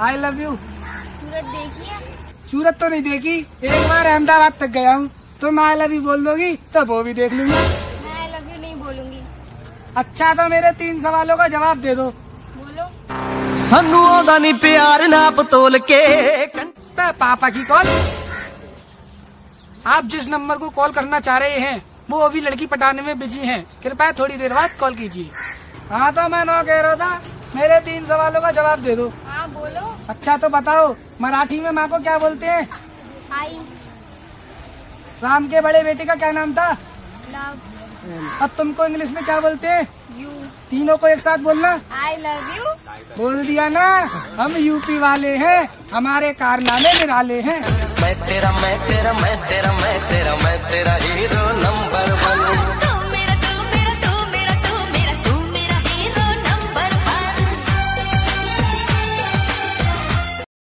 I love you सूरत देखी है? सूरत तो नहीं देखी। एक बार अहमदाबाद तक गया हूँ। तुम आई लव यू बोल दोगी तो वो भी देख लूँगी। मैं आई लव यू नहीं बोलूँगी। अच्छा तो मेरे तीन सवालों का जवाब दे दो। बोलो। सनू दानी प्यार नाप तोल के। पापा की कॉल आप जिस नंबर को कॉल करना चाह रहे हैं वो अभी लड़की पटाने में बिज़ी हैं। कृपया थोड़ी देर बाद कॉल कीजिए। हाँ तो मैं ना कह रहा था मेरे तीन सवालों का जवाब दे दो। हाँ, बोलो। अच्छा तो बताओ मराठी में माँ को क्या बोलते हैं? आई। राम के बड़े बेटे का क्या नाम था? लव। अब तुमको इंग्लिश में क्या बोलते हैं? यू। तीनों को एक साथ बोलना? आई लव यू बोल दिया ना हम यूपी वाले हैं हमारे कारनामे निराले हैं। मैं तेरा मैं तेरा मैं तेरा